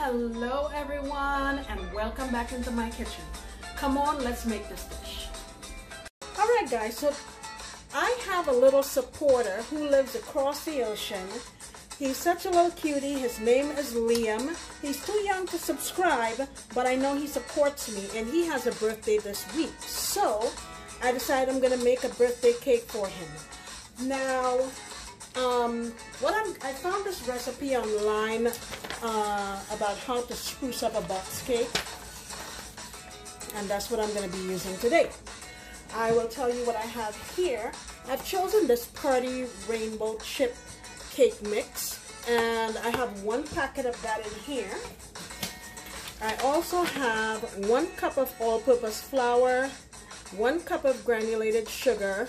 Hello everyone and welcome back into my kitchen. Come on, let's make this dish. Alright guys, so I have a little supporter who lives across the ocean. He's such a little cutie. His name is Liam. He's too young to subscribe, but I know he supports me and he has a birthday this week. So I decided I'm to make a birthday cake for him. Now, um, what I found this recipe online uh, about how to spruce up a box cake. And that's what I'm going to be using today. I will tell you what I have here. I've chosen this Party Rainbow Chip Cake Mix. And I have one packet of that in here. I also have one cup of all-purpose flour, one cup of granulated sugar,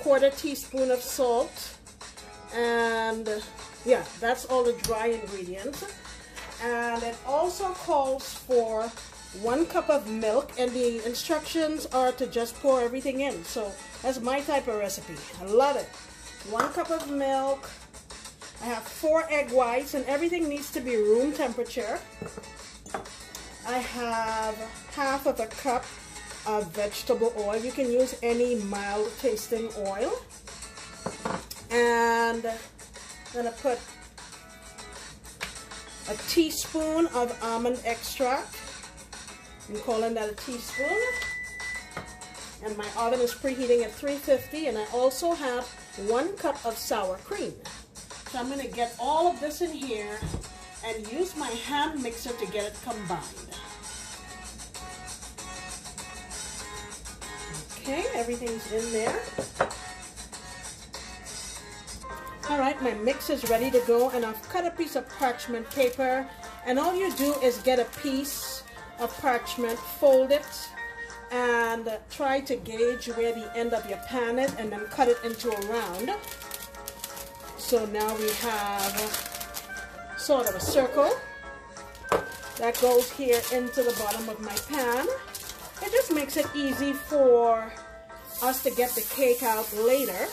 quarter teaspoon of salt, and yeah that's all the dry ingredients. And it also calls for one cup of milk and the instructions are to just pour everything in. So that's my type of recipe. I love it. One cup of milk. I have four egg whites and everything needs to be room temperature. I have half of a cup of vegetable oil. You can use any mild tasting oil and I'm going to put a teaspoon of almond extract. I'm calling that a teaspoon. And my oven is preheating at 350 and I also have one cup of sour cream. So I'm going to get all of this in here and use my hand mixer to get it combined. Okay, everything's in there. All right, my mix is ready to go and I've cut a piece of parchment paper and all you do is get a piece of parchment, fold it and try to gauge where the end of your pan is and then cut it into a round. So now we have sort of a circle that goes here into the bottom of my pan. It just makes it easy for us to get the cake out later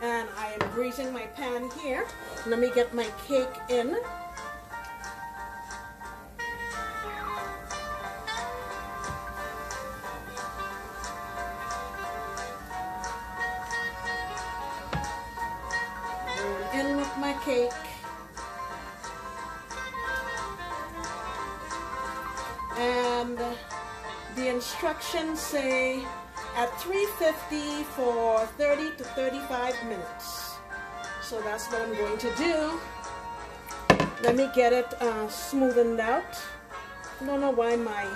and I am greasing my pan here. Let me get my cake in. In with my cake. And the instructions say at 350 for 30 to 35 minutes. So that's what I'm going to do. Let me get it uh, smoothened out. I don't know why my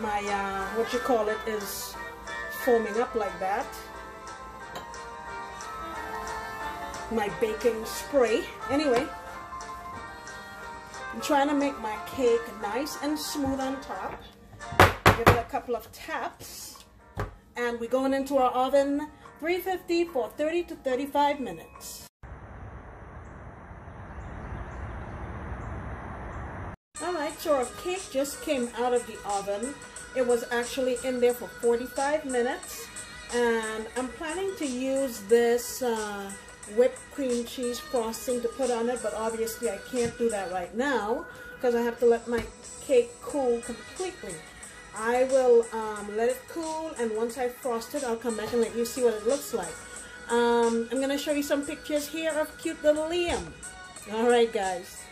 my uh, what you call it is foaming up like that. My baking spray. Anyway, I'm trying to make my cake nice and smooth on top give it a couple of taps and we're going into our oven 350 for 30 to 35 minutes. Alright, so our cake just came out of the oven. It was actually in there for 45 minutes and I'm planning to use this uh, whipped cream cheese frosting to put on it but obviously I can't do that right now because I have to let my cake cool completely. I will um, let it cool and once I frost it, I'll come back and let you see what it looks like. Um, I'm going to show you some pictures here of cute little Liam. Alright guys.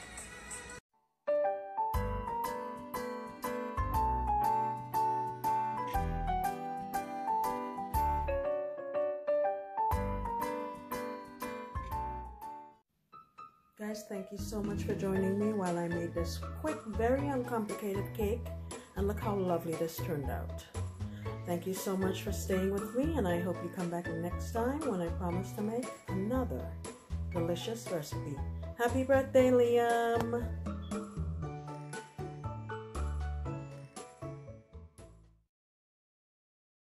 Guys, thank you so much for joining me while I made this quick, very uncomplicated cake. And look how lovely this turned out. Thank you so much for staying with me, and I hope you come back next time when I promise to make another delicious recipe. Happy birthday, Liam!